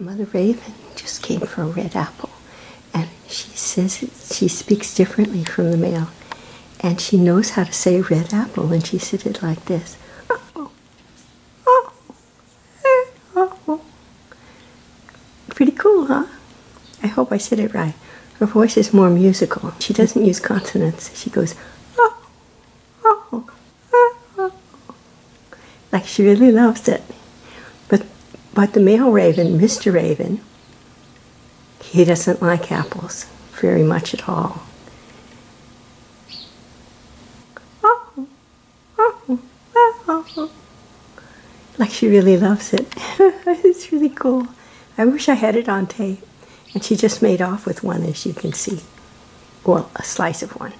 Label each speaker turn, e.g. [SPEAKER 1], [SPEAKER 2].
[SPEAKER 1] Mother Raven just came for a red apple, and she says she speaks differently from the male, and she knows how to say red apple, and she said it like this. Oh, oh, oh. Pretty cool, huh? I hope I said it right. Her voice is more musical. She doesn't use consonants. She goes, oh, oh, oh, like she really loves it. But, the male raven, Mr. Raven, he doesn't like apples very much at all. Like she really loves it. it's really cool. I wish I had it on tape. And she just made off with one, as you can see. Well, a slice of one.